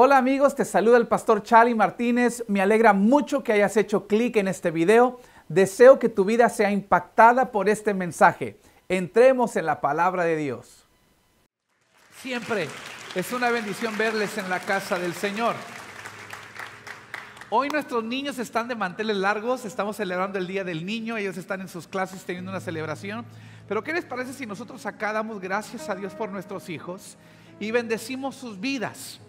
Hola amigos, te saluda el pastor Charlie Martínez. Me alegra mucho que hayas hecho clic en este video. Deseo que tu vida sea impactada por este mensaje. Entremos en la palabra de Dios. Siempre es una bendición verles en la casa del Señor. Hoy nuestros niños están de manteles largos, estamos celebrando el Día del Niño, ellos están en sus clases teniendo una celebración. Pero ¿qué les parece si nosotros acá damos gracias a Dios por nuestros hijos y bendecimos sus vidas?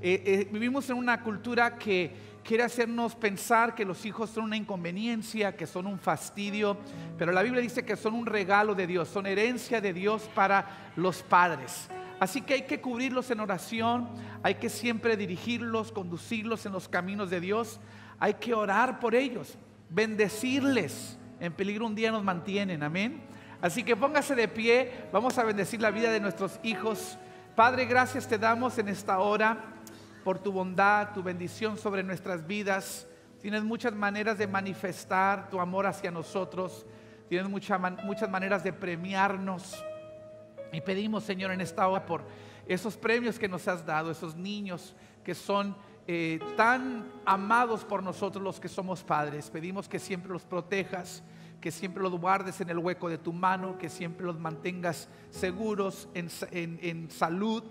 Eh, eh, vivimos en una cultura que quiere hacernos pensar que los hijos son una inconveniencia, que son un fastidio, pero la Biblia dice que son un regalo de Dios, son herencia de Dios para los padres. Así que hay que cubrirlos en oración, hay que siempre dirigirlos, conducirlos en los caminos de Dios, hay que orar por ellos, bendecirles. En peligro un día nos mantienen, amén. Así que póngase de pie, vamos a bendecir la vida de nuestros hijos. Padre, gracias te damos en esta hora por tu bondad, tu bendición sobre nuestras vidas. Tienes muchas maneras de manifestar tu amor hacia nosotros. Tienes muchas maneras de premiarnos. Y pedimos, Señor, en esta hora por esos premios que nos has dado, esos niños que son eh, tan amados por nosotros los que somos padres. Pedimos que siempre los protejas, que siempre los guardes en el hueco de tu mano, que siempre los mantengas seguros en, en salud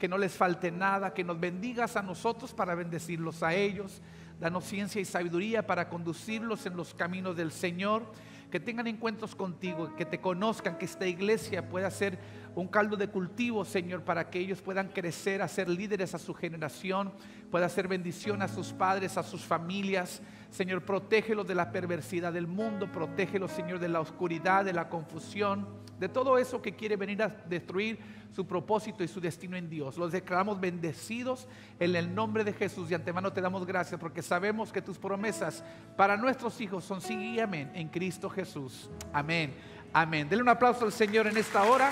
que no les falte nada, que nos bendigas a nosotros para bendecirlos a ellos. Danos ciencia y sabiduría para conducirlos en los caminos del Señor. Que tengan encuentros contigo, que te conozcan, que esta iglesia pueda ser un caldo de cultivo, Señor, para que ellos puedan crecer a ser líderes a su generación, pueda ser bendición a sus padres, a sus familias. Señor, protégelos de la perversidad del mundo, protégelos, Señor, de la oscuridad, de la confusión, de todo eso que quiere venir a destruir su propósito y su destino en Dios. Los declaramos bendecidos en el nombre de Jesús. De antemano te damos gracias porque sabemos que tus promesas para nuestros hijos son sí y amén en Cristo Jesús. Amén. Amén. Denle un aplauso al Señor en esta hora.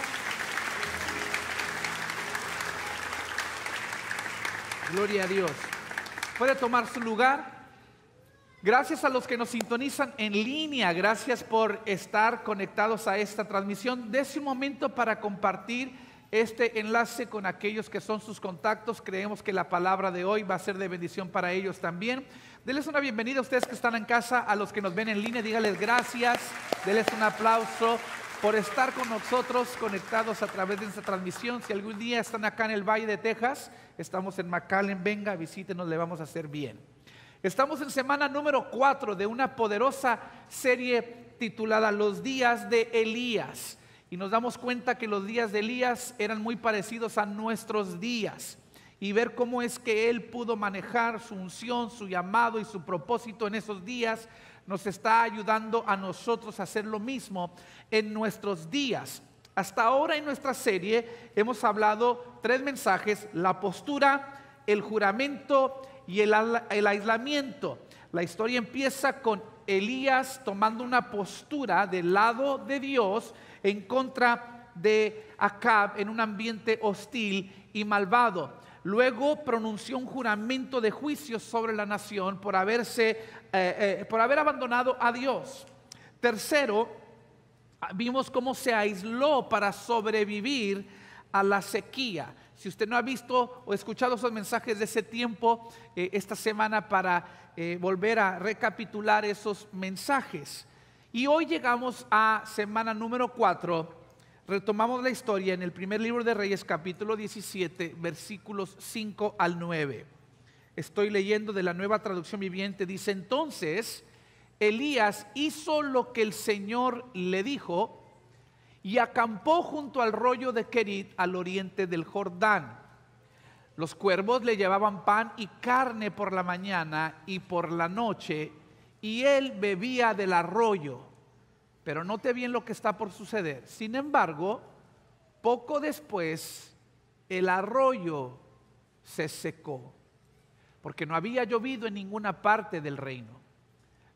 Gloria a Dios. Puede tomar su lugar. Gracias a los que nos sintonizan en línea, gracias por estar conectados a esta transmisión. Dese un momento para compartir este enlace con aquellos que son sus contactos. Creemos que la palabra de hoy va a ser de bendición para ellos también. Denles una bienvenida a ustedes que están en casa, a los que nos ven en línea, dígales gracias, denles un aplauso por estar con nosotros conectados a través de esta transmisión. Si algún día están acá en el Valle de Texas, estamos en McAllen, venga, visítenos, le vamos a hacer bien. Estamos en semana número 4 de una poderosa serie titulada Los días de Elías. Y nos damos cuenta que los días de Elías eran muy parecidos a nuestros días. Y ver cómo es que él pudo manejar su unción, su llamado y su propósito en esos días nos está ayudando a nosotros a hacer lo mismo en nuestros días. Hasta ahora en nuestra serie hemos hablado tres mensajes, la postura, el juramento y el, aislamiento. La historia empieza con Elías tomando una postura del lado de Dios en contra de Acab en un ambiente hostil y malvado. Luego pronunció un juramento de juicio sobre la nación por, haberse, eh, eh, por haber abandonado a Dios. Tercero, vimos cómo se aisló para sobrevivir a la sequía. Si usted no ha visto o escuchado esos mensajes de ese tiempo, eh, esta semana para volver a recapitular esos mensajes. Y hoy llegamos a semana número 4. Retomamos la historia en el primer libro de Reyes, capítulo 17, versículos 5 al 9. Estoy leyendo de la nueva traducción viviente. Dice entonces, Elías hizo lo que el Señor le dijo y acampó junto al rollo de Kerit al oriente del Jordán. Los cuervos le llevaban pan y carne por la mañana y por la noche, y él bebía del arroyo. Pero note bien lo que está por suceder. Sin embargo, poco después, el arroyo se secó, porque no había llovido en ninguna parte del reino.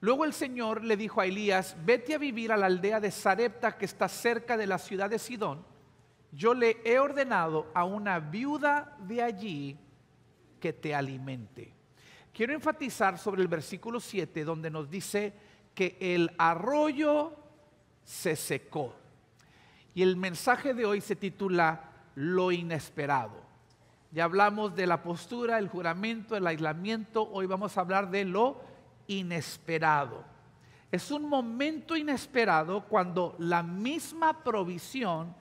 Luego el Señor le dijo a Elías, vete a vivir a la aldea de Sarepta que está cerca de la ciudad de Sidón. Yo le he ordenado a una viuda de allí que te alimente. Quiero enfatizar sobre el versículo 7 donde nos dice que el arroyo se secó. Y el mensaje de hoy se titula Lo inesperado. Ya hablamos de la postura, el juramento, el aislamiento. Hoy vamos a hablar de lo inesperado. Es un momento inesperado cuando la misma provisión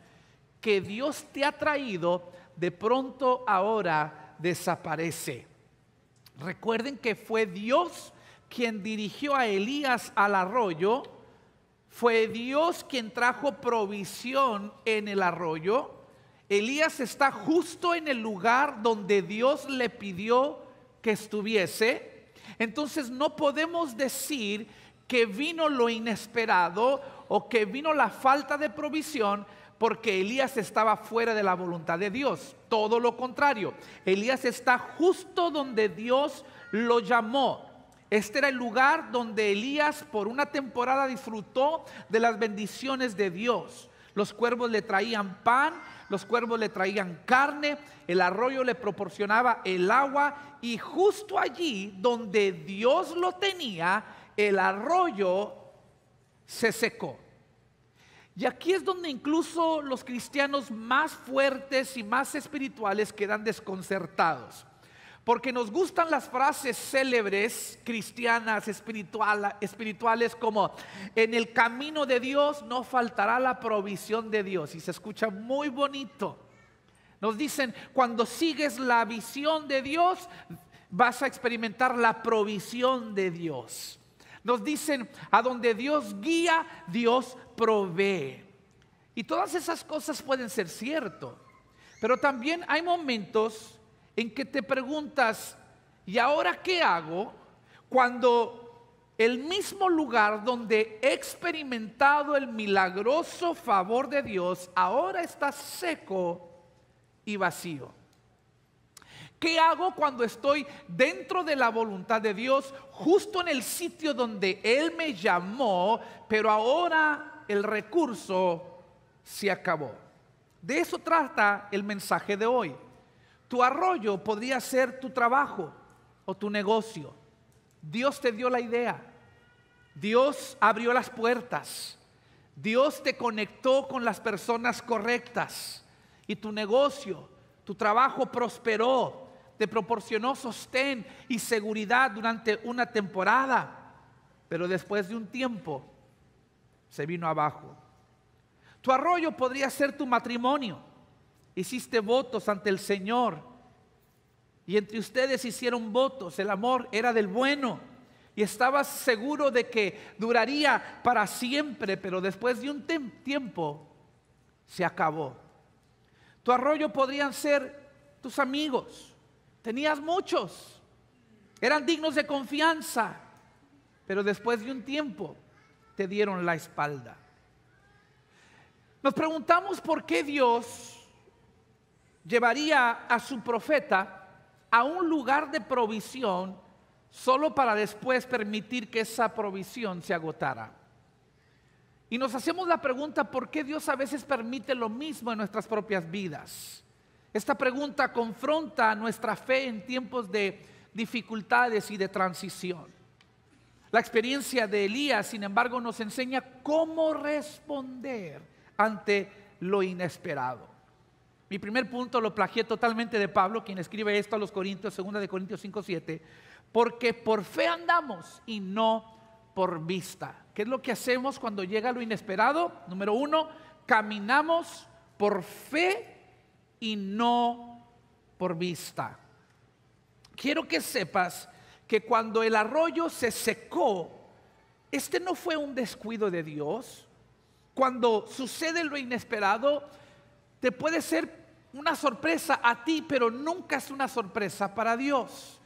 que Dios te ha traído de pronto ahora desaparece. Recuerden que fue Dios quien dirigió a Elías al arroyo, fue Dios quien trajo provisión en el arroyo. Elías está justo en el lugar donde Dios le pidió que estuviese. Entonces no podemos decir que vino lo inesperado o que vino la falta de provisión porque Elías estaba fuera de la voluntad de Dios. Todo lo contrario, Elías está justo donde Dios lo llamó. Este era el lugar donde Elías por una temporada disfrutó de las bendiciones de Dios. Los cuervos le traían pan, los cuervos le traían carne, el arroyo le proporcionaba el agua y justo allí donde Dios lo tenía, el arroyo se secó. Y aquí es donde incluso los cristianos más fuertes y más espirituales quedan desconcertados. Porque nos gustan las frases célebres cristianas espirituales como en el camino de Dios no faltará la provisión de Dios. Y se escucha muy bonito. Nos dicen, cuando sigues la visión de Dios, vas a experimentar la provisión de Dios. Nos dicen, a donde Dios guía, Dios provee. Y todas esas cosas pueden ser cierto. Pero también hay momentos en que te preguntas, ¿y ahora qué hago cuando el mismo lugar donde he experimentado el milagroso favor de Dios ahora está seco y vacío? ¿Qué hago cuando estoy dentro de la voluntad de Dios, justo en el sitio donde Él me llamó, pero ahora el recurso se acabó? De eso trata el mensaje de hoy. Tu arroyo podría ser tu trabajo o tu negocio. Dios te dio la idea. Dios abrió las puertas. Dios te conectó con las personas correctas. Y tu negocio, tu trabajo prosperó te proporcionó sostén y seguridad durante una temporada, pero después de un tiempo se vino abajo. Tu arroyo podría ser tu matrimonio. Hiciste votos ante el Señor y entre ustedes hicieron votos. El amor era del bueno y estabas seguro de que duraría para siempre, pero después de un tiempo se acabó. Tu arroyo podrían ser tus amigos Tenías muchos, eran dignos de confianza, pero después de un tiempo te dieron la espalda. Nos preguntamos por qué Dios llevaría a su profeta a un lugar de provisión solo para después permitir que esa provisión se agotara. Y nos hacemos la pregunta, ¿por qué Dios a veces permite lo mismo en nuestras propias vidas? Esta pregunta confronta nuestra fe en tiempos de dificultades y de transición. La experiencia de Elías, sin embargo, nos enseña cómo responder ante lo inesperado. Mi primer punto lo plagié totalmente de Pablo, quien escribe esto a los Corintios, 2 de Corintios 5, 7, porque por fe andamos y no por vista. ¿Qué es lo que hacemos cuando llega lo inesperado? Número uno, caminamos por fe y no por vista. Quiero que sepas que cuando el arroyo se secó, este no fue un descuido de Dios. Cuando sucede lo inesperado, te puede ser una sorpresa a ti, pero nunca es una sorpresa para Dios.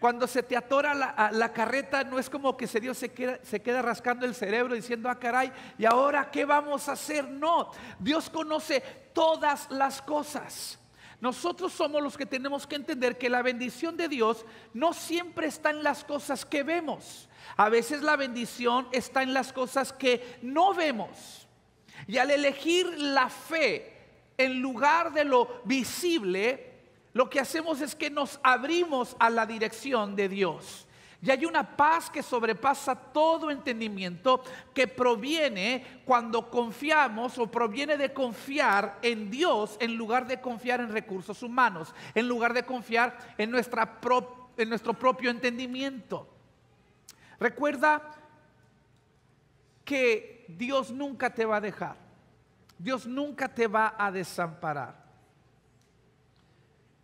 Cuando se te atora la, carreta, no es como que Dios se queda, se queda rascando el cerebro diciendo, ah, caray, ¿y ahora qué vamos a hacer? No, Dios conoce todas las cosas. Nosotros somos los que tenemos que entender que la bendición de Dios no siempre está en las cosas que vemos. A veces la bendición está en las cosas que no vemos. Y al elegir la fe en lugar de lo visible, lo que hacemos es que nos abrimos a la dirección de Dios. Y hay una paz que sobrepasa todo entendimiento que proviene cuando confiamos o proviene de confiar en Dios en lugar de confiar en recursos humanos, en lugar de confiar en, nuestra en nuestro propio entendimiento. Recuerda que Dios nunca te va a dejar. Dios nunca te va a desamparar.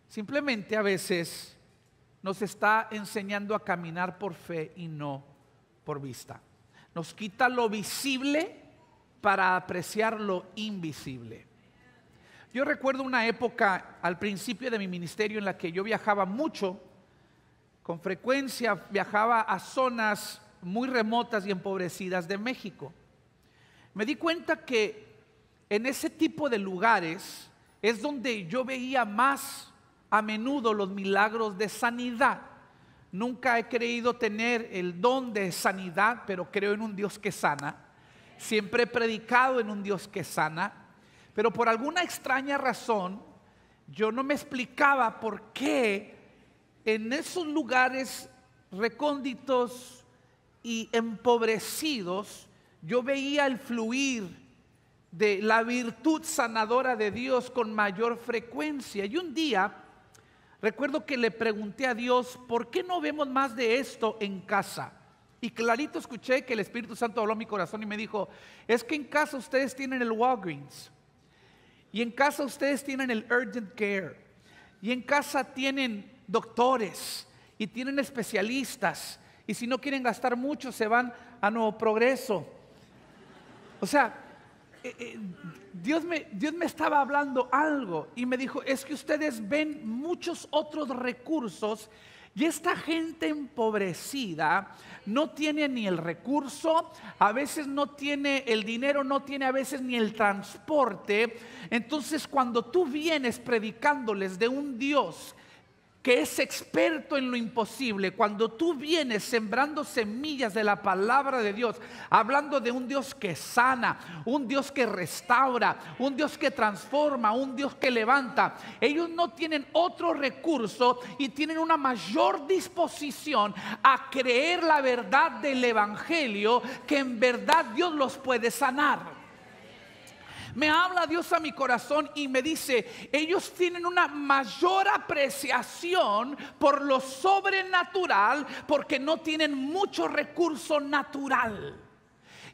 Simplemente a veces nos está enseñando a caminar por fe y no por vista. Nos quita lo visible para apreciar lo invisible. Yo recuerdo una época al principio de mi ministerio en la que yo viajaba mucho, con frecuencia viajaba a zonas muy remotas y empobrecidas de México. Me di cuenta que en ese tipo de lugares es donde yo veía más a menudo los milagros de sanidad. Nunca he creído tener el don de sanidad, pero creo en un Dios que sana. Siempre he predicado en un Dios que sana, pero por alguna extraña razón yo no me explicaba por qué en esos lugares recónditos y empobrecidos yo veía el fluir de la virtud sanadora de Dios con mayor frecuencia. Y un día Recuerdo que le pregunté a Dios, ¿por qué no vemos más de esto en casa? Y clarito escuché que el Espíritu Santo habló a mi corazón y me dijo, es que en casa ustedes tienen el Walgreens. Y en casa ustedes tienen el Urgent Care. Y en casa tienen doctores y tienen especialistas. Y si no quieren gastar mucho, se van a Nuevo Progreso. O sea, eh, eh, Dios me, Dios me estaba hablando algo y me dijo, es que ustedes ven muchos otros recursos y esta gente empobrecida no tiene ni el recurso, a veces no tiene el dinero, no tiene a veces ni el transporte. Entonces cuando tú vienes predicándoles de un Dios que es experto en lo imposible, cuando tú vienes sembrando semillas de la palabra de Dios, hablando de un Dios que sana, un Dios que restaura, un Dios que transforma, un Dios que levanta, ellos no tienen otro recurso y tienen una mayor disposición a creer la verdad del Evangelio que en verdad Dios los puede sanar. Me habla Dios a mi corazón y me dice, ellos tienen una mayor apreciación por lo sobrenatural porque no tienen mucho recurso natural.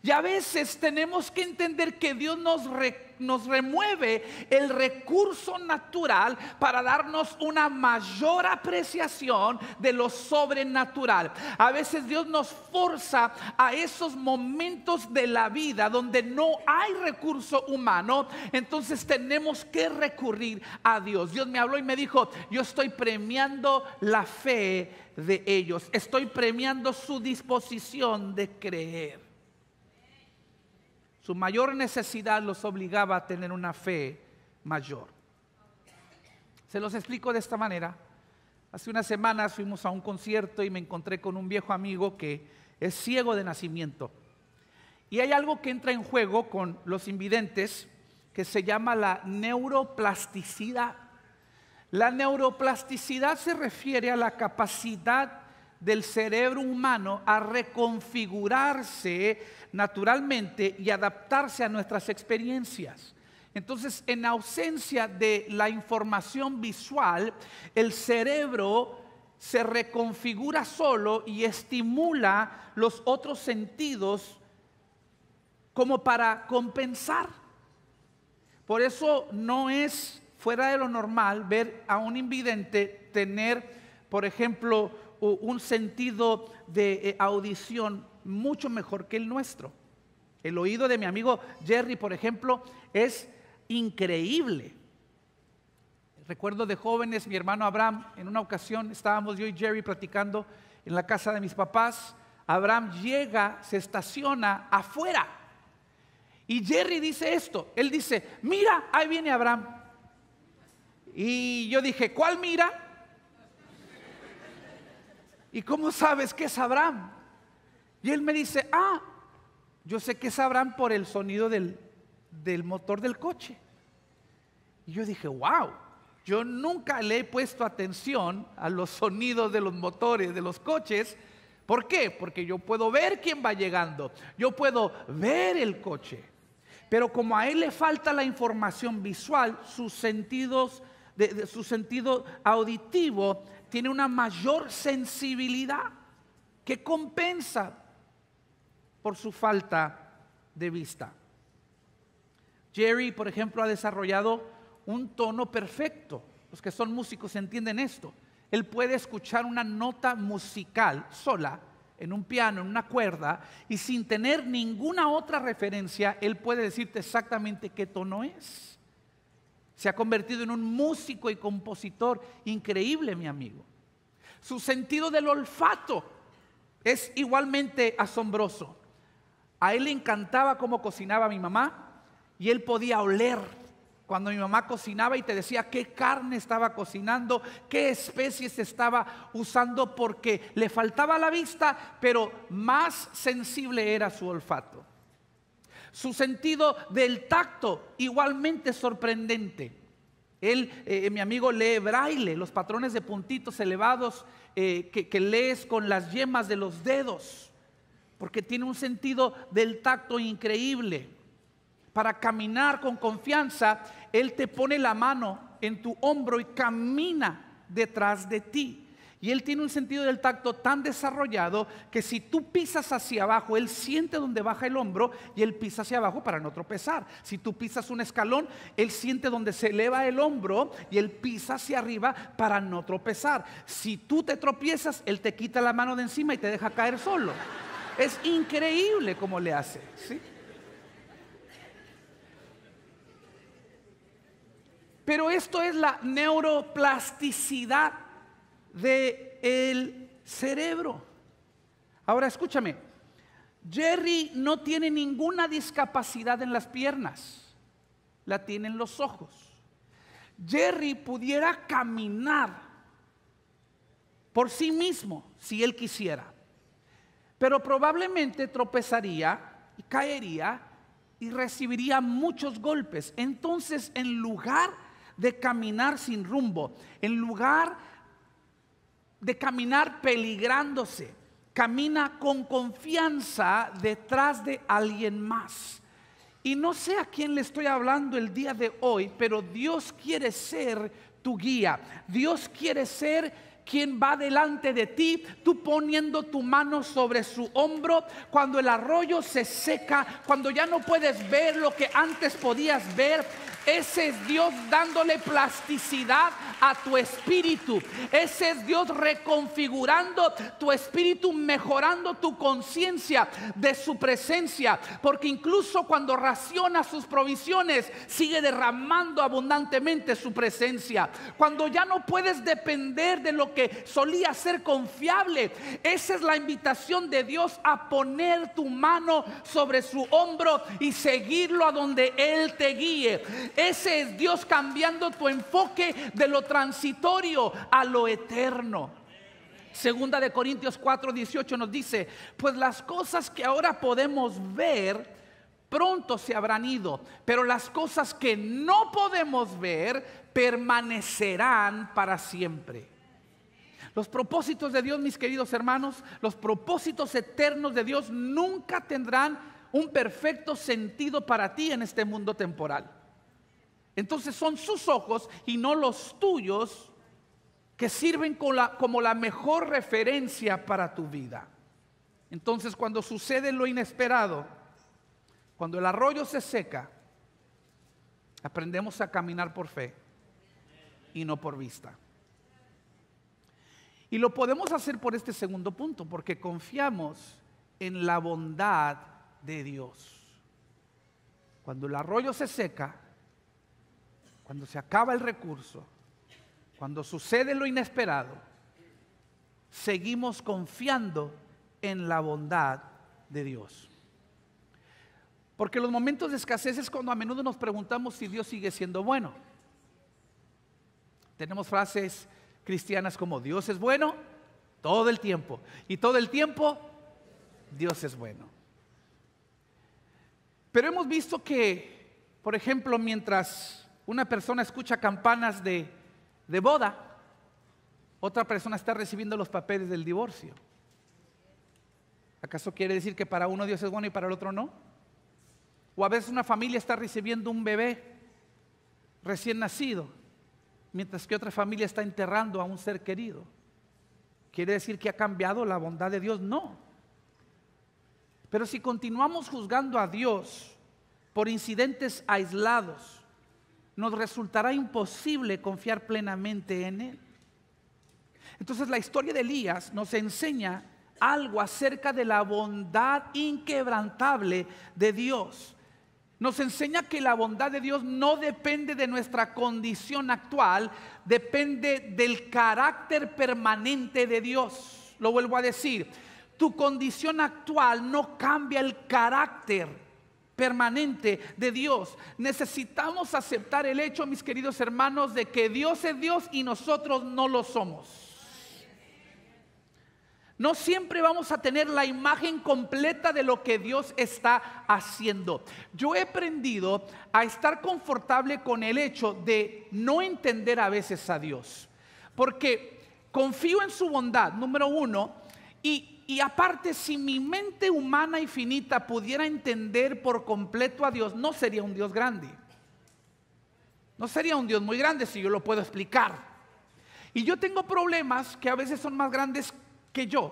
Y a veces tenemos que entender que Dios nos, remueve el recurso natural para darnos una mayor apreciación de lo sobrenatural. A veces Dios nos forza a esos momentos de la vida donde no hay recurso humano, entonces tenemos que recurrir a Dios. Dios me habló y me dijo, yo estoy premiando la fe de ellos, estoy premiando su disposición de creer. Su mayor necesidad los obligaba a tener una fe mayor. Se los explico de esta manera. Hace unas semanas fuimos a un concierto y me encontré con un viejo amigo que es ciego de nacimiento. Y hay algo que entra en juego con los invidentes que se llama la neuroplasticidad. La neuroplasticidad se refiere a la capacidad del cerebro humano a reconfigurarse naturalmente y adaptarse a nuestras experiencias. Entonces, en ausencia de la información visual, el cerebro se reconfigura solo y estimula los otros sentidos como para compensar. Por eso no es fuera de lo normal ver a un invidente tener, por ejemplo, un sentido de eh, audición mucho mejor que el nuestro. El oído de mi amigo Jerry, por ejemplo, es increíble. Recuerdo de jóvenes, mi hermano Abraham, en una ocasión estábamos yo y Jerry platicando en la casa de mis papás. Abraham llega, se estaciona afuera. Y Jerry dice esto, él dice, mira, ahí viene Abraham. Y yo dije, ¿cuál mira? ¿Y cómo sabes que es Abraham? Y él me dice, ah, yo sé que es Abraham por el sonido del, del motor del coche. Y yo dije, wow, yo nunca le he puesto atención a los sonidos de los motores de los coches, ¿Por qué? Porque yo puedo ver quién va llegando, yo puedo ver el coche. Pero como a él le falta la información visual, sus sentidos, de, su sentido auditivo tiene una mayor sensibilidad que compensa por su falta de vista. Jerry, por ejemplo, ha desarrollado un tono perfecto. Los que son músicos entienden esto. Él puede escuchar una nota musical sola en un piano, en una cuerda, y sin tener ninguna otra referencia, él puede decirte exactamente qué tono es. Se ha convertido en un músico y compositor increíble, mi amigo. Su sentido del olfato es igualmente asombroso. A él le encantaba cómo cocinaba mi mamá y él podía oler cuando mi mamá cocinaba y te decía qué carne estaba cocinando, qué especies estaba usando, porque le faltaba la vista, pero más sensible era su olfato. Su sentido del tacto, igualmente sorprendente. Él, eh, mi amigo, lee braille, los patrones de puntitos elevados eh, que, que lees con las yemas de los dedos, porque tiene un sentido del tacto increíble para caminar con confianza, Él te pone la mano en tu hombro y camina detrás de ti. Y Él tiene un sentido del tacto tan desarrollado que si tú pisas hacia abajo, Él siente donde baja el hombro y Él pisa hacia abajo para no tropezar. Si tú pisas un escalón, Él siente donde se eleva el hombro y Él pisa hacia arriba para no tropezar. Si tú te tropiezas, Él te quita la mano de encima y te deja caer solo. Es increíble cómo le hace. ¿sí? Pero esto es la neuroplasticidad del cerebro. Ahora escúchame, Jerry no tiene ninguna discapacidad en las piernas, la tiene en los ojos. Jerry pudiera caminar por sí mismo si él quisiera, pero probablemente tropezaría y caería y recibiría muchos golpes. Entonces, en lugar de caminar sin rumbo, en lugar de caminar peligrándose, camina con confianza detrás de alguien más. Y no sé a quién le estoy hablando el día de hoy, pero Dios quiere ser tu guía. Dios quiere ser quien va delante de ti, tú poniendo tu mano sobre su hombro, cuando el arroyo se seca, cuando ya no puedes ver lo que antes podías ver, ese es Dios dándole plasticidad a tu espíritu. Ese es Dios reconfigurando tu espíritu, mejorando tu conciencia de su presencia. Porque incluso cuando raciona sus provisiones, sigue derramando abundantemente su presencia. Cuando ya no puedes depender de lo solía ser confiable, esa es la invitación de Dios a poner tu mano sobre su hombro y seguirlo a donde Él te guíe. Ese es Dios cambiando tu enfoque de lo transitorio a lo eterno. Segunda de Corintios 4, 18 nos dice, pues las cosas que ahora podemos ver pronto se habrán ido, pero las cosas que no podemos ver permanecerán para siempre. Los propósitos de Dios, mis queridos hermanos, los propósitos eternos de Dios nunca tendrán un perfecto sentido para ti en este mundo temporal. Entonces son sus ojos y no los tuyos que sirven como la, mejor referencia para tu vida. Entonces cuando sucede lo inesperado, cuando el arroyo se seca, aprendemos a caminar por fe y no por vista. Y lo podemos hacer por este segundo punto, porque confiamos en la bondad de Dios. Cuando el arroyo se seca, cuando se acaba el recurso, cuando sucede lo inesperado, seguimos confiando en la bondad de Dios. Porque los momentos de escasez es cuando a menudo nos preguntamos si Dios sigue siendo bueno. Tenemos frases cristianas como Dios es bueno todo el tiempo. Y todo el tiempo Dios es bueno. Pero hemos visto que, por ejemplo, mientras una persona escucha campanas de, boda, otra persona está recibiendo los papeles del divorcio. ¿Acaso quiere decir que para uno Dios es bueno y para el otro no? O a veces una familia está recibiendo un bebé recién nacido, mientras que otra familia está enterrando a un ser querido. ¿Quiere decir que ha cambiado la bondad de Dios? No. Pero si continuamos juzgando a Dios por incidentes aislados, nos resultará imposible confiar plenamente en Él. Entonces la historia de Elías nos enseña algo acerca de la bondad inquebrantable de Dios. Nos enseña que la bondad de Dios no depende de nuestra condición actual, depende del carácter permanente de Dios. Lo vuelvo a decir, tu condición actual no cambia el carácter permanente de Dios. Necesitamos aceptar el hecho, mis queridos hermanos, de que Dios es Dios y nosotros no lo somos. No siempre vamos a tener la imagen completa de lo que Dios está haciendo. Yo he aprendido a estar confortable con el hecho de no entender a veces a Dios. Porque confío en su bondad, número uno, y, y aparte si mi mente humana y finita pudiera entender por completo a Dios, no sería un Dios grande. No sería un Dios muy grande si yo lo puedo explicar. Y yo tengo problemas que a veces son más grandes que yo.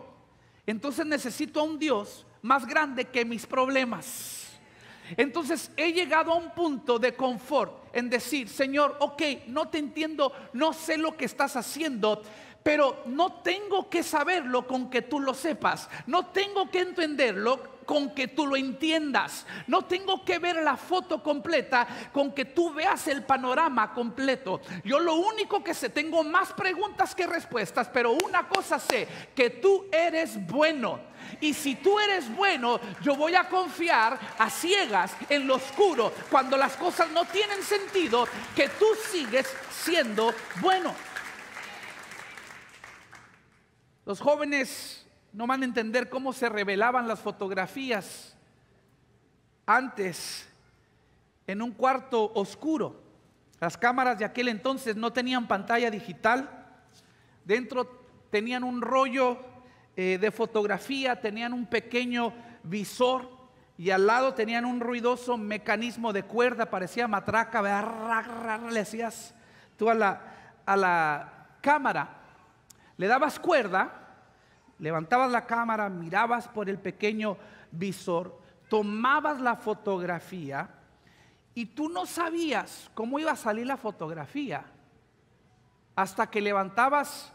Entonces necesito a un Dios más grande que mis problemas. Entonces he llegado a un punto de confort en decir, Señor, ok, no te entiendo, no sé lo que estás haciendo, pero no tengo que saberlo con que tú lo sepas, no tengo que entenderlo con que tú lo entiendas. No tengo que ver la foto completa con que tú veas el panorama completo. Yo lo único que sé, tengo más preguntas que respuestas, pero una cosa sé, que tú eres bueno. Y si tú eres bueno, yo voy a confiar a ciegas en lo oscuro, cuando las cosas no tienen sentido, que tú sigues siendo bueno. Los jóvenes no van a entender cómo se revelaban las fotografías antes en un cuarto oscuro. Las cámaras de aquel entonces no tenían pantalla digital, dentro tenían un rollo eh, de fotografía, tenían un pequeño visor y al lado tenían un ruidoso mecanismo de cuerda, parecía matraca, le hacías tú la, a la cámara, le dabas cuerda levantabas la cámara, mirabas por el pequeño visor, tomabas la fotografía y tú no sabías cómo iba a salir la fotografía hasta que levantabas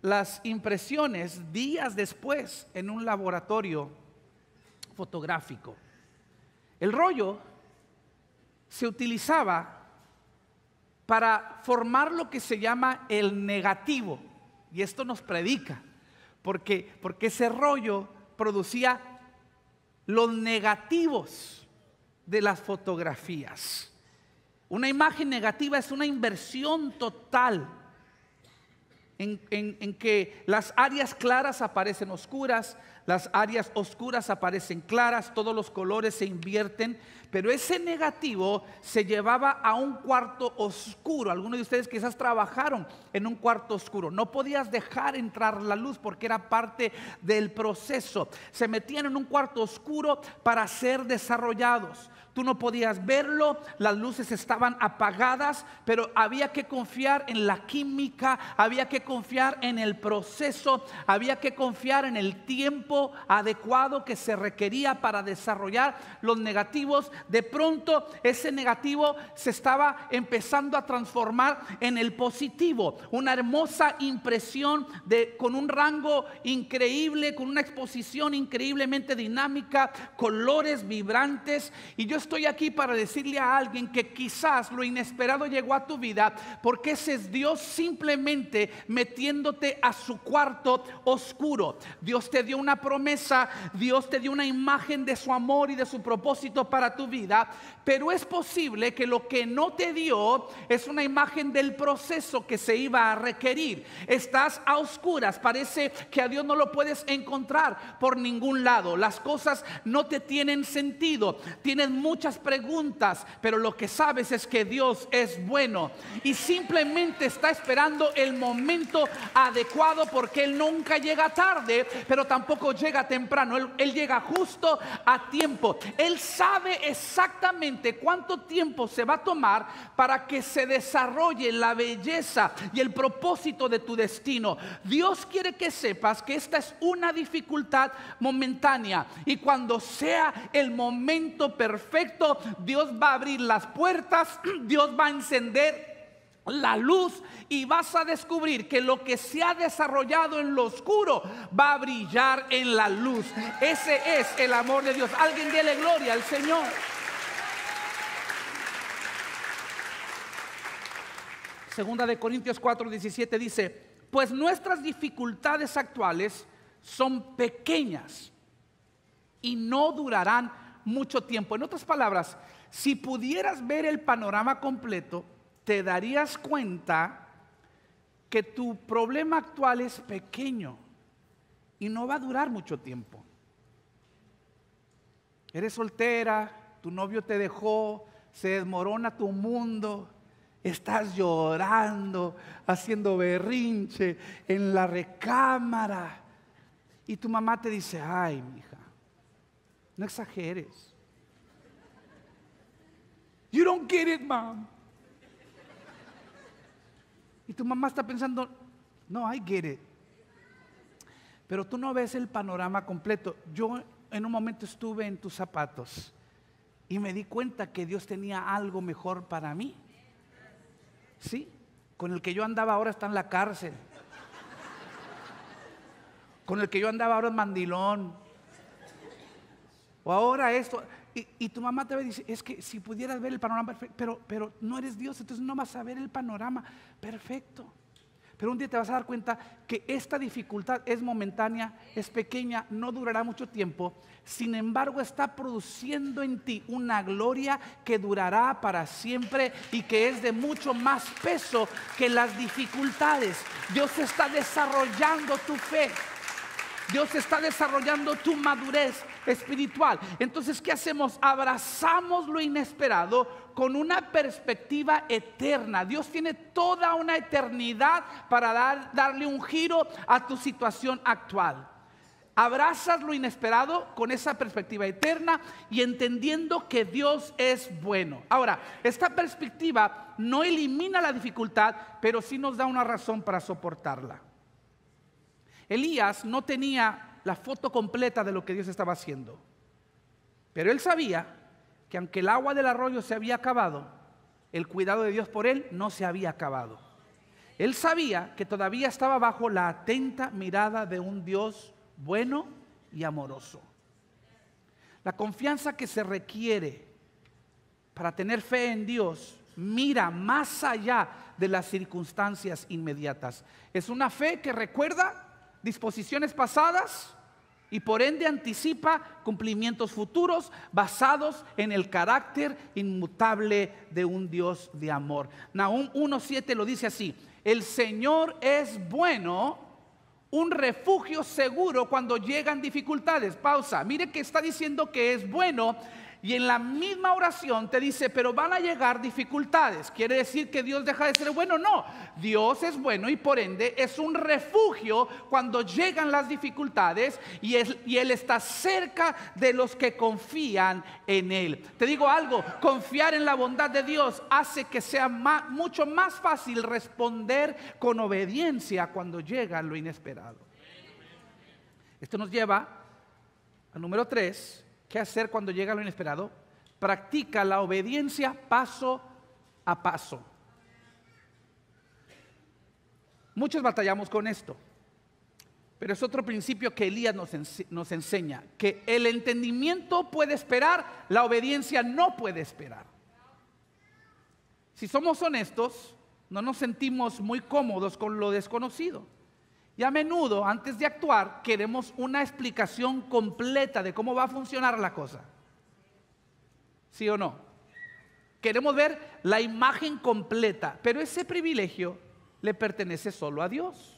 las impresiones días después en un laboratorio fotográfico. El rollo se utilizaba para formar lo que se llama el negativo. Y esto nos predica, porque, porque ese rollo producía los negativos de las fotografías. Una imagen negativa es una inversión total en, en, que las áreas claras aparecen oscuras, las áreas oscuras aparecen claras, todos los colores se invierten, pero ese negativo se llevaba a un cuarto oscuro. Algunos de ustedes quizás trabajaron en un cuarto oscuro. No podías dejar entrar la luz porque era parte del proceso. Se metían en un cuarto oscuro para ser desarrollados tú no podías verlo, las luces estaban apagadas, pero había que confiar en la química, había que confiar en el proceso, había que confiar en el tiempo adecuado que se requería para desarrollar los negativos. De pronto ese negativo se estaba empezando a transformar en el positivo, una hermosa impresión de con un rango increíble, con una exposición increíblemente dinámica, colores vibrantes y yo estoy aquí para decirle a alguien que quizás lo inesperado llegó a tu vida porque ese es Dios simplemente metiéndote a su cuarto oscuro. Dios te dio una promesa, Dios te dio una imagen de su amor y de su propósito para tu vida, pero es posible que lo que no te dio es una imagen del proceso que se iba a requerir. Estás a oscuras, parece que a Dios no lo puedes encontrar por ningún lado. Las cosas no te tienen sentido, tienes muchas preguntas, pero lo que sabes es que Dios es bueno y simplemente está esperando el momento adecuado porque Él nunca llega tarde, pero tampoco llega temprano. Él, él llega justo a tiempo. Él sabe exactamente cuánto tiempo se va a tomar para que se desarrolle la belleza y el propósito de tu destino. Dios quiere que sepas que esta es una dificultad momentánea y cuando sea el momento perfecto, Dios va a abrir las puertas, Dios va a encender la luz y vas a descubrir que lo que se ha desarrollado en lo oscuro va a brillar en la luz. Ese es el amor de Dios. Alguien dele gloria al Señor. Segunda de Corintios 4, 17 dice, pues nuestras dificultades actuales son pequeñas y no durarán mucho tiempo. En otras palabras, si pudieras ver el panorama completo, te darías cuenta que tu problema actual es pequeño y no va a durar mucho tiempo. Eres soltera, tu novio te dejó, se desmorona tu mundo, Estás llorando, haciendo berrinche en la recámara. Y tu mamá te dice, ay, hija, no exageres. You don't get it, mom. Y tu mamá está pensando, no, I get it. Pero tú no ves el panorama completo. Yo en un momento estuve en tus zapatos y me di cuenta que Dios tenía algo mejor para mí. Sí, con el que yo andaba ahora está en la cárcel. Con el que yo andaba ahora es mandilón. O ahora esto. Y, tu mamá te ve y dice, es que si pudieras ver el panorama perfecto, pero, pero no eres Dios, entonces no vas a ver el panorama perfecto. Pero un día te vas a dar cuenta que esta dificultad es momentánea, es pequeña, no durará mucho tiempo. Sin embargo, está produciendo en ti una gloria que durará para siempre y que es de mucho más peso que las dificultades. Dios está desarrollando tu fe. Dios está desarrollando tu madurez espiritual. Entonces, ¿qué hacemos? Abrazamos lo inesperado con una perspectiva eterna. Dios tiene toda una eternidad para dar, darle un giro a tu situación actual. Abrazas lo inesperado con esa perspectiva eterna y entendiendo que Dios es bueno. Ahora, esta perspectiva no elimina la dificultad, pero sí nos da una razón para soportarla. Elías no tenía la foto completa de lo que Dios estaba haciendo, pero él sabía que aunque el agua del arroyo se había acabado, el cuidado de Dios por él no se había acabado. Él sabía que todavía estaba bajo la atenta mirada de un Dios bueno y amoroso. La confianza que se requiere para tener fe en Dios mira más allá de las circunstancias inmediatas. Es una fe que recuerda disposiciones pasadas y por ende anticipa cumplimientos futuros basados en el carácter inmutable de un Dios de amor. Nahum 1.7 lo dice así, el Señor es bueno, un refugio seguro cuando llegan dificultades. Pausa, mire que está diciendo que es bueno y en la misma oración te dice, pero van a llegar dificultades. ¿Quiere decir que Dios deja de ser bueno? No, Dios es bueno y por ende es un refugio cuando llegan las dificultades y, Él está cerca de los que confían en Él. Te digo algo, confiar en la bondad de Dios hace que sea mucho más fácil responder con obediencia cuando llega lo inesperado. Esto nos lleva al número 3 ¿Qué hacer cuando llega lo inesperado? Practica la obediencia paso a paso. Muchos batallamos con esto, pero es otro principio que Elías nos, enseña, que el entendimiento puede esperar, la obediencia no puede esperar. Si somos honestos, no nos sentimos muy cómodos con lo desconocido. Y a menudo, antes de actuar, queremos una explicación completa de cómo va a funcionar la cosa. ¿Sí o no? Queremos ver la imagen completa, pero ese privilegio le pertenece solo a Dios.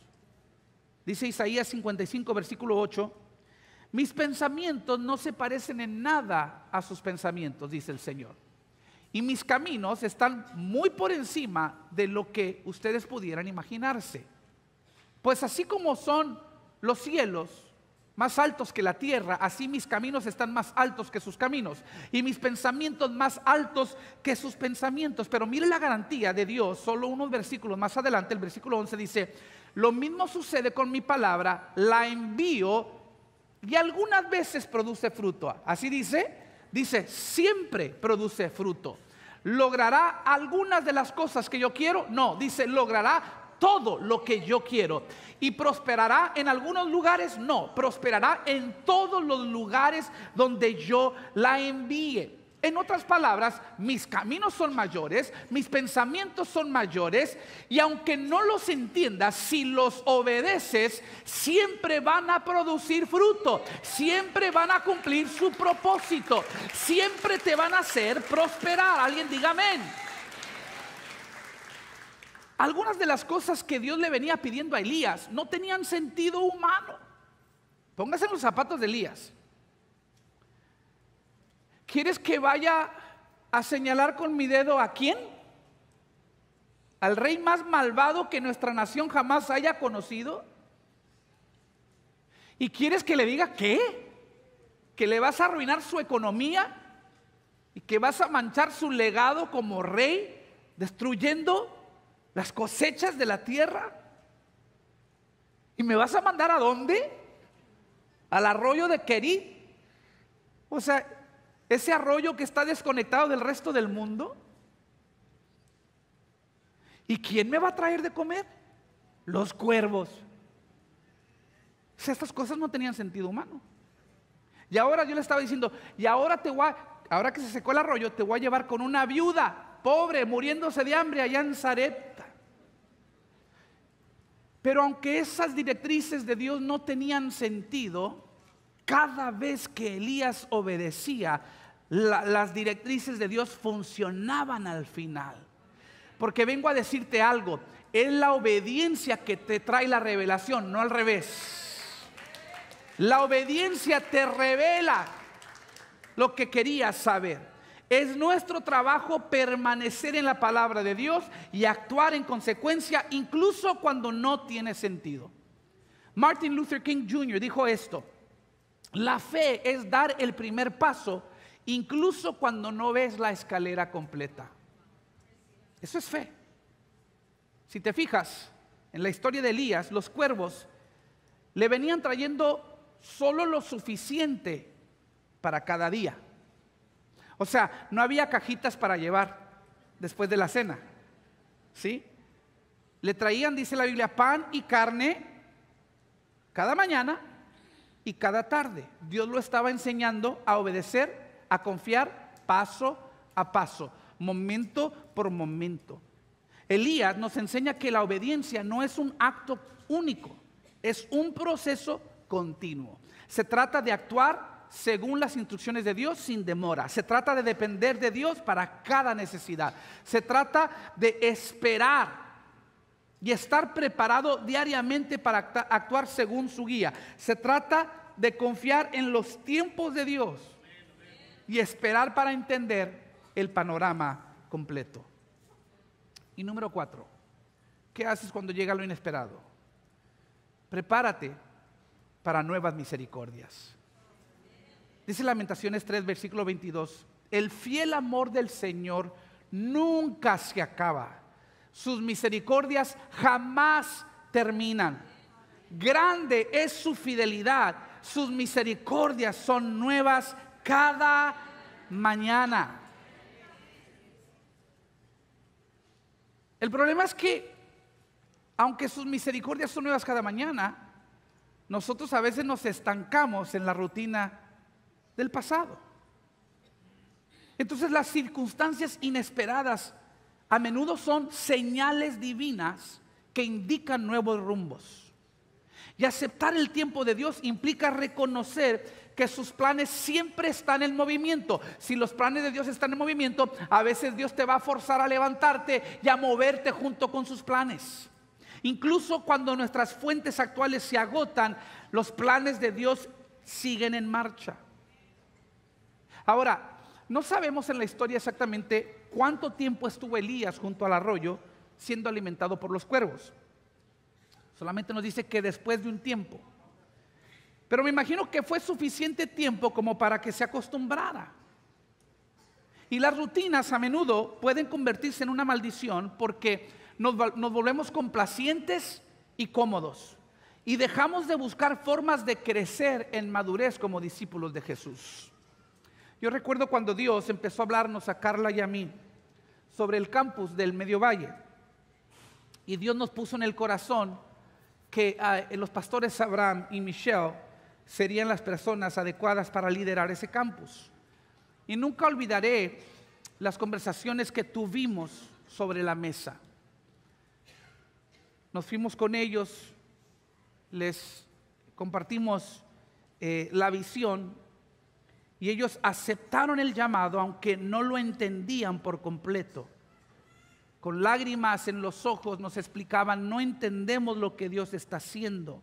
Dice Isaías 55, versículo 8, mis pensamientos no se parecen en nada a sus pensamientos, dice el Señor. Y mis caminos están muy por encima de lo que ustedes pudieran imaginarse. Pues así como son los cielos más altos que la tierra, así mis caminos están más altos que sus caminos y mis pensamientos más altos que sus pensamientos. Pero mire la garantía de Dios, solo unos versículos más adelante, el versículo 11 dice, lo mismo sucede con mi palabra, la envío y algunas veces produce fruto. Así dice, dice, siempre produce fruto. ¿Logrará algunas de las cosas que yo quiero? No, dice, logrará todo lo que yo quiero. ¿Y prosperará en algunos lugares? No, prosperará en todos los lugares donde yo la envíe. En otras palabras, mis caminos son mayores, mis pensamientos son mayores, y aunque no los entiendas, si los obedeces, siempre van a producir fruto, siempre van a cumplir su propósito, siempre te van a hacer prosperar. Alguien diga amén. Algunas de las cosas que Dios le venía pidiendo a Elías no tenían sentido humano. Póngase en los zapatos de Elías. ¿Quieres que vaya a señalar con mi dedo a quién? ¿Al rey más malvado que nuestra nación jamás haya conocido? ¿Y quieres que le diga qué? ¿Que le vas a arruinar su economía? ¿Y que vas a manchar su legado como rey, destruyendo las cosechas de la tierra. ¿Y me vas a mandar a dónde? Al arroyo de Kerit. O sea, ese arroyo que está desconectado del resto del mundo. ¿Y quién me va a traer de comer? Los cuervos. O sea, estas cosas no tenían sentido humano. Y ahora yo le estaba diciendo, y ahora te voy a, ahora que se secó el arroyo, te voy a llevar con una viuda pobre, muriéndose de hambre allá en Zarepta. Pero aunque esas directrices de Dios no tenían sentido, cada vez que Elías obedecía, las directrices de Dios funcionaban al final. Porque vengo a decirte algo, es la obediencia que te trae la revelación, no al revés. La obediencia te revela lo que querías saber. Es nuestro trabajo permanecer en la palabra de Dios y actuar en consecuencia incluso cuando no tiene sentido. Martin Luther King Jr. dijo esto, la fe es dar el primer paso incluso cuando no ves la escalera completa. Eso es fe. Si te fijas en la historia de Elías, los cuervos le venían trayendo solo lo suficiente para cada día. O sea, no había cajitas para llevar después de la cena. ¿Sí? Le traían, dice la Biblia, pan y carne cada mañana y cada tarde. Dios lo estaba enseñando a obedecer, a confiar paso a paso, momento por momento. Elías nos enseña que la obediencia no es un acto único, es un proceso continuo. Se trata de actuar según las instrucciones de Dios sin demora. Se trata de depender de Dios para cada necesidad. Se trata de esperar y estar preparado diariamente para actuar según su guía. Se trata de confiar en los tiempos de Dios y esperar para entender el panorama completo. Y número cuatro, ¿qué haces cuando llega lo inesperado? Prepárate para nuevas misericordias. Dice Lamentaciones 3, versículo 22, el fiel amor del Señor nunca se acaba. Sus misericordias jamás terminan. Grande es su fidelidad. Sus misericordias son nuevas cada mañana. El problema es que, aunque sus misericordias son nuevas cada mañana, nosotros a veces nos estancamos en la rutina del pasado. Entonces las circunstancias inesperadas a menudo son señales divinas que indican nuevos rumbos. Y aceptar el tiempo de Dios implica reconocer que sus planes siempre están en movimiento. Si los planes de Dios están en movimiento, a veces Dios te va a forzar a levantarte y a moverte junto con sus planes. Incluso cuando nuestras fuentes actuales se agotan, los planes de Dios siguen en marcha. Ahora, no sabemos en la historia exactamente cuánto tiempo estuvo Elías junto al arroyo siendo alimentado por los cuervos. Solamente nos dice que después de un tiempo. Pero me imagino que fue suficiente tiempo como para que se acostumbrara. Y las rutinas a menudo pueden convertirse en una maldición porque nos, volvemos complacientes y cómodos. Y dejamos de buscar formas de crecer en madurez como discípulos de Jesús. Yo recuerdo cuando Dios empezó a hablarnos a Carla y a mí sobre el campus del Medio Valle. Y Dios nos puso en el corazón que ah, los pastores Abraham y Michelle serían las personas adecuadas para liderar ese campus. Y nunca olvidaré las conversaciones que tuvimos sobre la mesa. Nos fuimos con ellos, les compartimos eh, la visión y ellos aceptaron el llamado aunque no lo entendían por completo. Con lágrimas en los ojos nos explicaban, no entendemos lo que Dios está haciendo.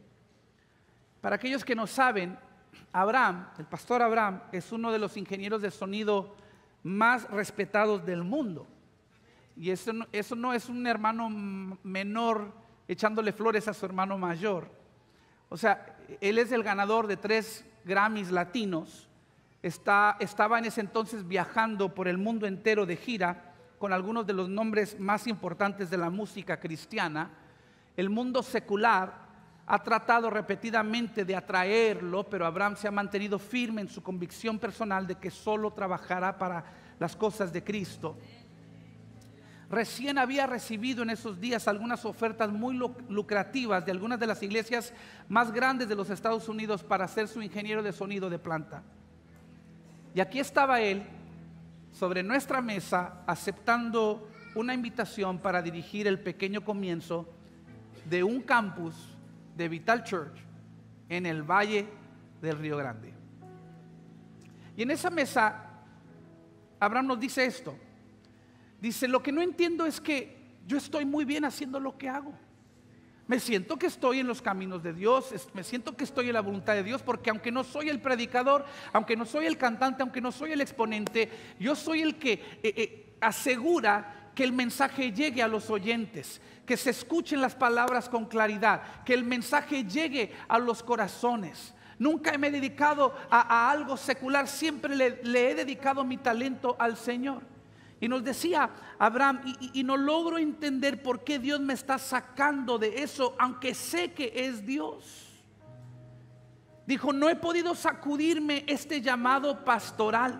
Para aquellos que no saben, Abraham, el pastor Abraham, es uno de los ingenieros de sonido más respetados del mundo. Y eso no, eso no es un hermano menor echándole flores a su hermano mayor. O sea, él es el ganador de tres Grammys latinos estaba en ese entonces viajando por el mundo entero de gira con algunos de los nombres más importantes de la música cristiana. El mundo secular ha tratado repetidamente de atraerlo, pero Abraham se ha mantenido firme en su convicción personal de que solo trabajará para las cosas de Cristo. Recién había recibido en esos días algunas ofertas muy lucrativas de algunas de las iglesias más grandes de los Estados Unidos para ser su ingeniero de sonido de planta. Y aquí estaba él sobre nuestra mesa aceptando una invitación para dirigir el pequeño comienzo de un campus de Vital Church en el Valle del Río Grande. Y en esa mesa, Abraham nos dice esto. Dice, lo que no entiendo es que yo estoy muy bien haciendo lo que hago. Me siento que estoy en los caminos de Dios, me siento que estoy en la voluntad de Dios, porque aunque no soy el predicador, aunque no soy el cantante, aunque no soy el exponente, yo soy el que eh, eh, asegura que el mensaje llegue a los oyentes, que se escuchen las palabras con claridad, que el mensaje llegue a los corazones. Nunca me he dedicado a, algo secular, siempre le he dedicado mi talento al Señor. Y nos decía Abraham, y, no logro entender por qué Dios me está sacando de eso, aunque sé que es Dios. Dijo, no he podido sacudirme este llamado pastoral.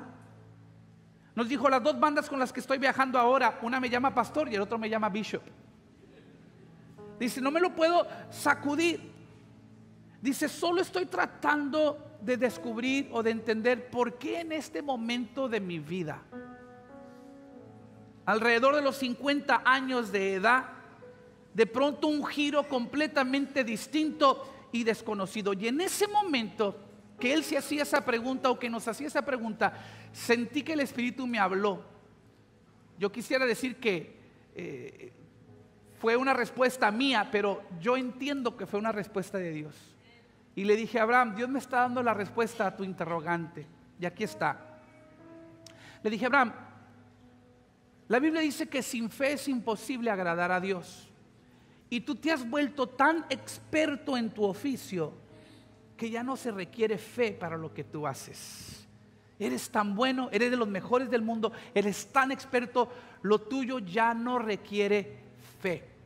Nos dijo, las dos bandas con las que estoy viajando ahora, una me llama pastor y el otro me llama bishop. Dice, no me lo puedo sacudir. Dice, solo estoy tratando de descubrir o de entender por qué en este momento de mi vida alrededor de los 50 años de edad, de pronto un giro completamente distinto y desconocido. Y en ese momento que él se hacía esa pregunta o que nos hacía esa pregunta, sentí que el Espíritu me habló. Yo quisiera decir que eh, fue una respuesta mía, pero yo entiendo que fue una respuesta de Dios. Y le dije, Abraham, Dios me está dando la respuesta a tu interrogante. Y aquí está. Le dije, Abraham, la Biblia dice que sin fe es imposible agradar a Dios. Y tú te has vuelto tan experto en tu oficio que ya no se requiere fe para lo que tú haces. Eres tan bueno, eres de los mejores del mundo, eres tan experto, lo tuyo ya no requiere fe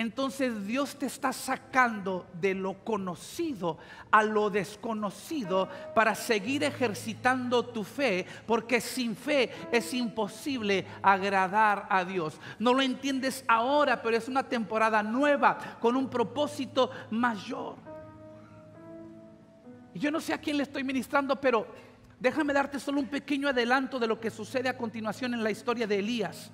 entonces Dios te está sacando de lo conocido a lo desconocido para seguir ejercitando tu fe, porque sin fe es imposible agradar a Dios. No lo entiendes ahora, pero es una temporada nueva con un propósito mayor. Y yo no sé a quién le estoy ministrando, pero déjame darte solo un pequeño adelanto de lo que sucede a continuación en la historia de Elías.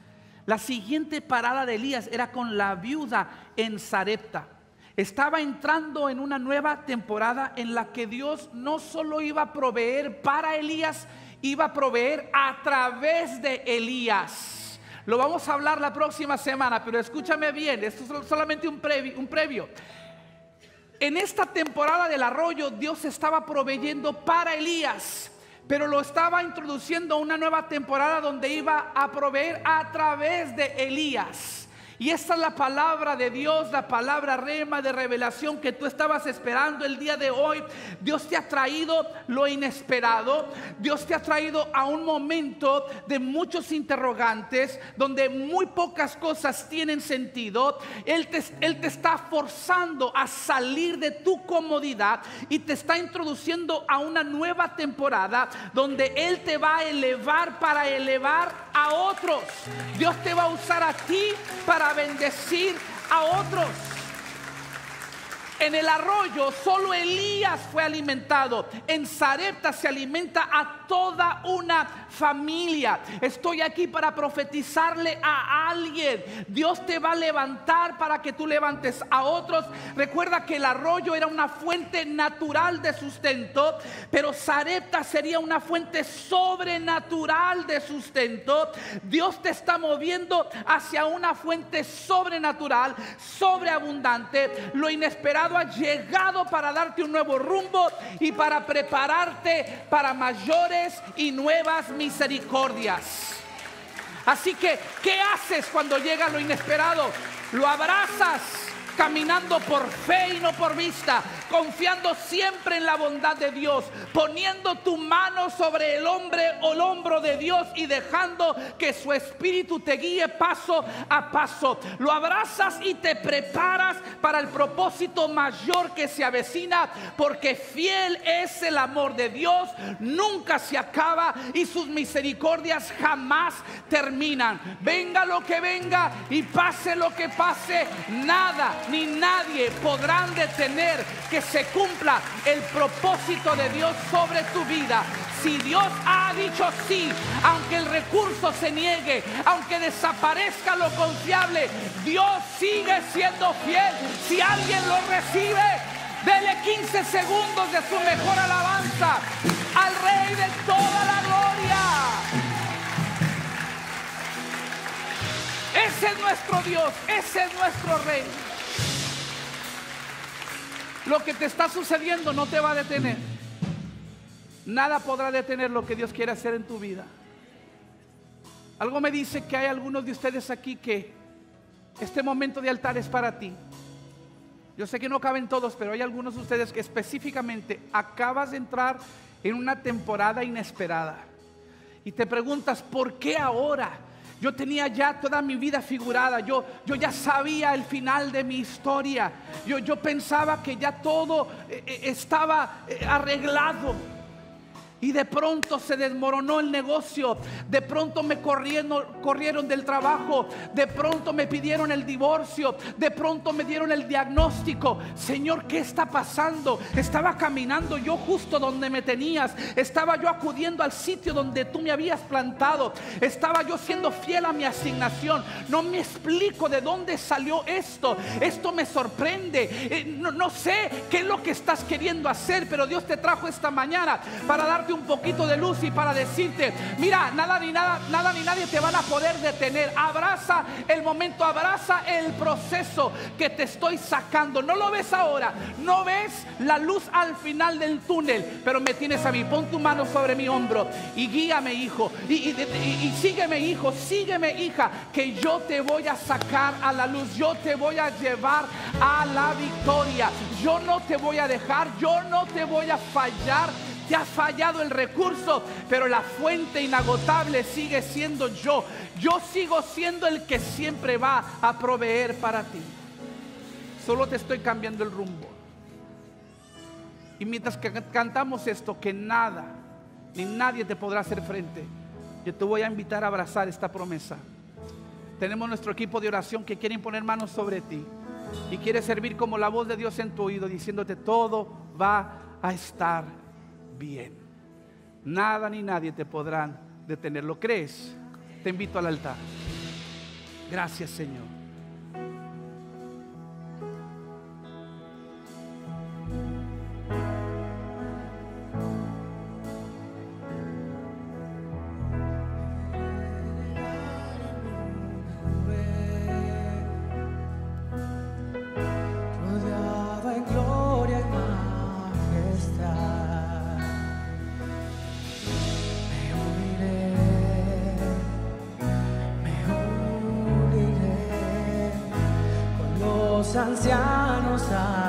La siguiente parada de Elías era con la viuda en Sarepta. Estaba entrando en una nueva temporada en la que Dios no solo iba a proveer para Elías, iba a proveer a través de Elías. Lo vamos a hablar la próxima semana, pero escúchame bien, esto es solamente un previo. Un previo. En esta temporada del arroyo Dios estaba proveyendo para Elías, pero lo estaba introduciendo a una nueva temporada donde iba a proveer a través de Elías. Y esta es la palabra de Dios, la palabra rema de revelación que tú estabas esperando el día de hoy. Dios te ha traído lo inesperado. Dios te ha traído a un momento de muchos interrogantes, donde muy pocas cosas tienen sentido. Él te, él te está forzando a salir de tu comodidad y te está introduciendo a una nueva temporada donde Él te va a elevar para elevar a otros. Dios te va a usar a ti para bendecir a otros. En el arroyo solo Elías fue alimentado. En Zarepta se alimenta a toda una familia. Estoy aquí para profetizarle a alguien. Dios te va a levantar para que tú levantes a otros. Recuerda que el arroyo era una fuente natural de sustento, pero Zarepta sería una fuente sobrenatural de sustento. Dios te está moviendo hacia una fuente sobrenatural, sobreabundante. Lo inesperado ha llegado para darte un nuevo rumbo y para prepararte para mayores y nuevas misiones misericordias. Así que, ¿qué haces cuando llega lo inesperado? Lo abrazas caminando por fe y no por vista, confiando siempre en la bondad de Dios, poniendo tu mano sobre el hombre o el hombro de Dios y dejando que su espíritu te guíe paso a paso. Lo abrazas y te preparas para el propósito mayor que se avecina, porque fiel es el amor de Dios, nunca se acaba y sus misericordias jamás terminan. Venga lo que venga y pase lo que pase, nada ni nadie podrán detener que se cumpla el propósito de Dios sobre tu vida. Si Dios ha dicho sí, aunque el recurso se niegue, aunque desaparezca lo confiable, Dios sigue siendo fiel. Si alguien lo recibe, dele 15 segundos de su mejor alabanza al Rey de toda la gloria. Ese es nuestro Dios, ese es nuestro Rey. Lo que te está sucediendo no te va a detener. Nada podrá detener lo que Dios quiere hacer en tu vida. Algo me dice que hay algunos de ustedes aquí que este momento de altar es para ti. Yo sé que no caben todos, pero hay algunos de ustedes que específicamente acabas de entrar en una temporada inesperada. Y te preguntas, ¿por qué ahora? Yo tenía ya toda mi vida figurada, yo, yo ya sabía el final de mi historia, yo, yo pensaba que ya todo eh, eh, estaba eh, arreglado. Y de pronto se desmoronó el negocio. De pronto me corrieron, corrieron del trabajo. De pronto me pidieron el divorcio. De pronto me dieron el diagnóstico. Señor, ¿qué está pasando? Estaba caminando yo justo donde me tenías. Estaba yo acudiendo al sitio donde tú me habías plantado. Estaba yo siendo fiel a mi asignación. No me explico de dónde salió esto. Esto me sorprende. Eh, no, no sé qué es lo que estás queriendo hacer, pero Dios te trajo esta mañana para dar un poquito de luz y para decirte, mira, nada ni nada, nada ni nadie te van a poder detener. Abraza el momento, abraza el proceso que te estoy sacando. No lo ves ahora, no ves la luz al final del túnel, pero me tienes a mí. Pon tu mano sobre mi hombro y guíame, hijo. Y, y sígueme, hijo, sígueme, hija, que yo te voy a sacar a la luz. Yo te voy a llevar a la victoria. Yo no te voy a dejar, yo no te voy a fallar te ha fallado el recurso, pero la fuente inagotable sigue siendo yo. Yo sigo siendo el que siempre va a proveer para ti. Solo te estoy cambiando el rumbo. Y mientras que cantamos esto, que nada ni nadie te podrá hacer frente, yo te voy a invitar a abrazar esta promesa. Tenemos nuestro equipo de oración que quiere poner manos sobre ti y quiere servir como la voz de Dios en tu oído, diciéndote todo va a estar bien. Nada ni nadie te podrán detener. ¿Lo crees? Te invito al altar. Gracias Señor. Ancianos a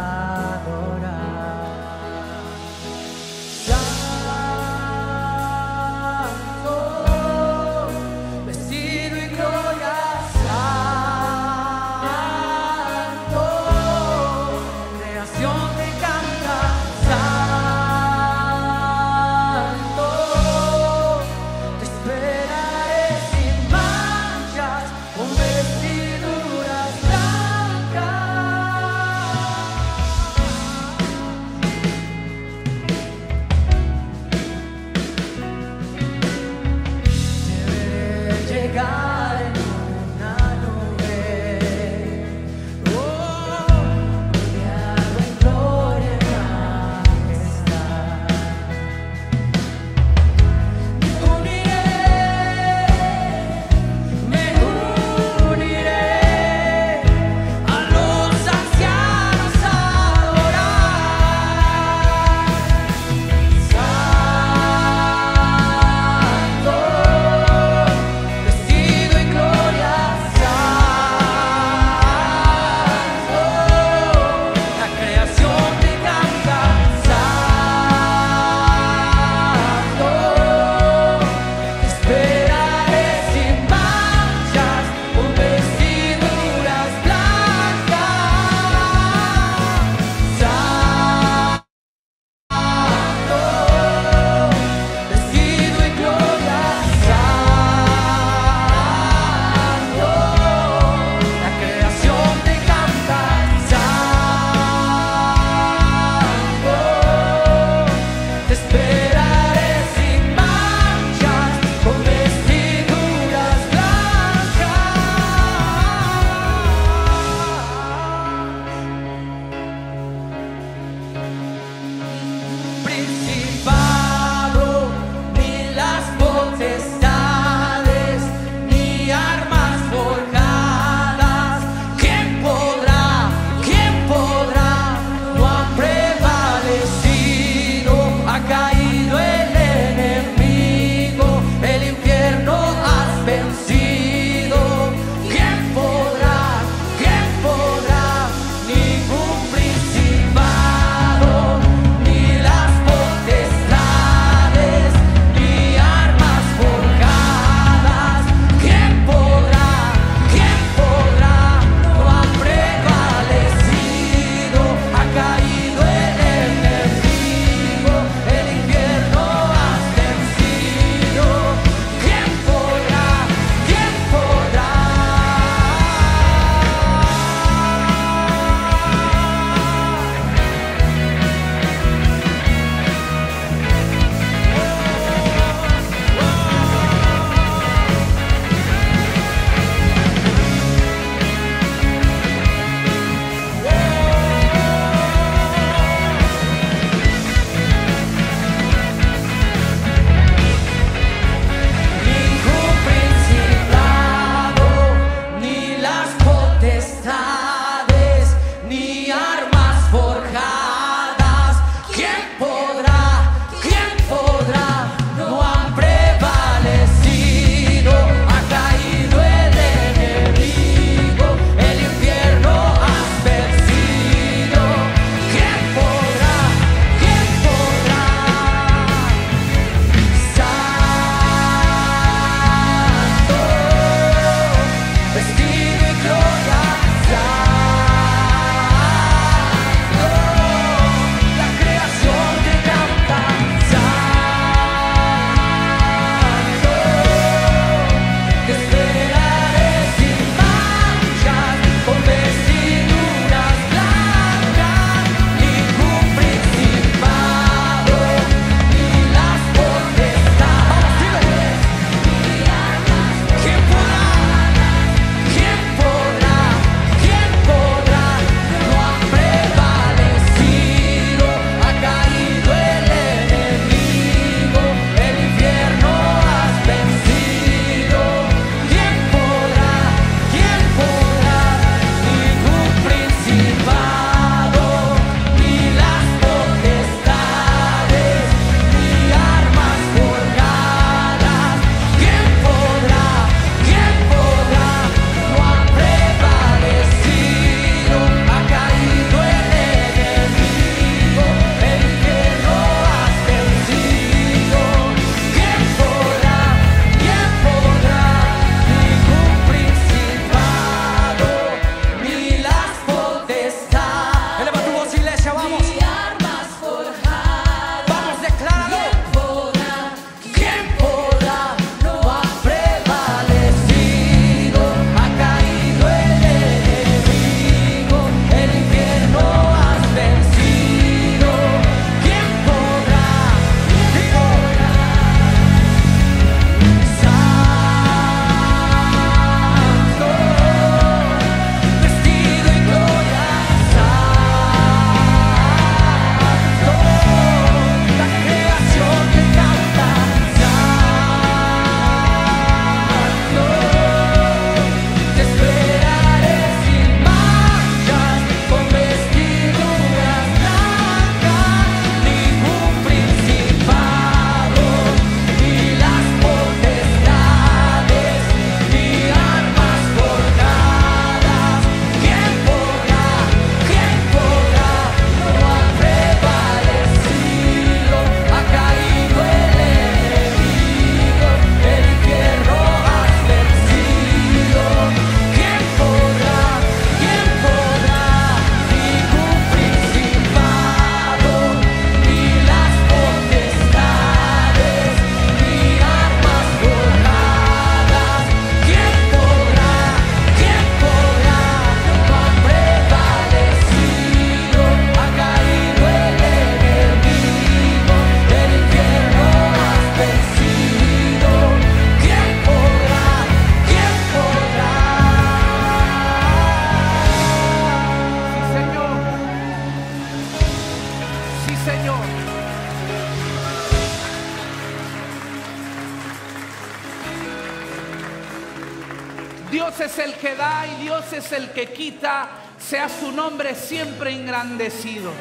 que quita. Sea su nombre siempre engrandecido.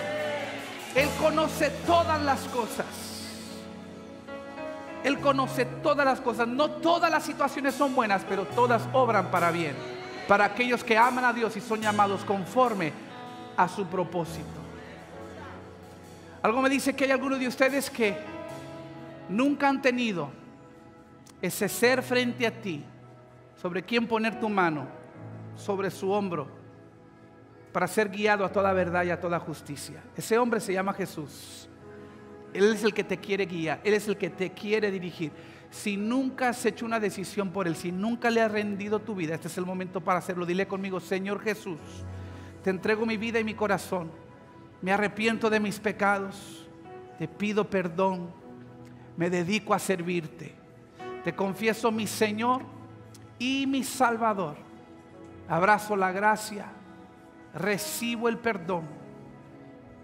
Él conoce todas las cosas. Él conoce todas las cosas. No todas las situaciones son buenas, pero todas obran para bien. Para aquellos que aman a Dios y son llamados conforme a su propósito. Algo me dice que hay algunos de ustedes que nunca han tenido ese ser frente a ti, sobre quien poner tu mano, sobre su hombro, para ser guiado a toda verdad y a toda justicia. Ese hombre se llama Jesús. Él es el que te quiere guiar, Él es el que te quiere dirigir. Si nunca has hecho una decisión por Él, si nunca le has rendido tu vida, este es el momento para hacerlo. Dile conmigo, Señor Jesús, te entrego mi vida y mi corazón. Me arrepiento de mis pecados. Te pido perdón. Me dedico a servirte. Te confieso mi Señor y mi Salvador. Abrazo la gracia. Recibo el perdón.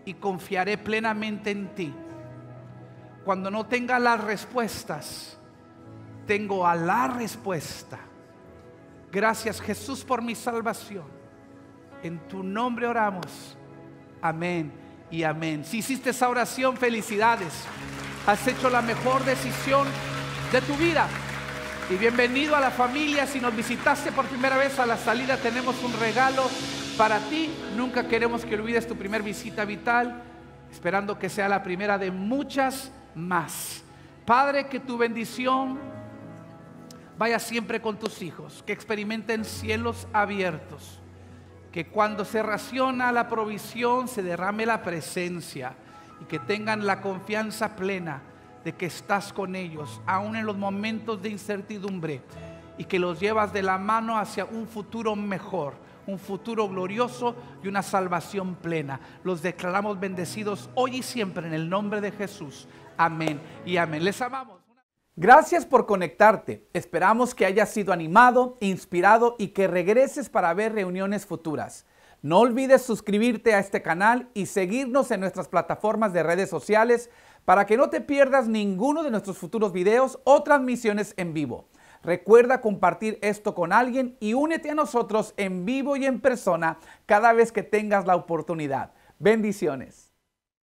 Y confiaré plenamente en ti. Cuando no tenga las respuestas, tengo a la respuesta. Gracias Jesús por mi salvación. En tu nombre oramos. Amén y amén. Si hiciste esa oración, felicidades. Has hecho la mejor decisión de tu vida. Y bienvenido a la familia. Si nos visitaste por primera vez a la salida, tenemos un regalo para ti. Nunca queremos que olvides tu primer visita vital, esperando que sea la primera de muchas más. Padre, que tu bendición vaya siempre con tus hijos, que experimenten cielos abiertos, que cuando se raciona la provisión se derrame la presencia y que tengan la confianza plena de que estás con ellos, aún en los momentos de incertidumbre, y que los llevas de la mano hacia un futuro mejor, un futuro glorioso y una salvación plena. Los declaramos bendecidos hoy y siempre en el nombre de Jesús. Amén y amén. Les amamos. Gracias por conectarte. Esperamos que hayas sido animado, inspirado y que regreses para ver reuniones futuras. No olvides suscribirte a este canal y seguirnos en nuestras plataformas de redes sociales para que no te pierdas ninguno de nuestros futuros videos o transmisiones en vivo. Recuerda compartir esto con alguien y únete a nosotros en vivo y en persona cada vez que tengas la oportunidad. Bendiciones.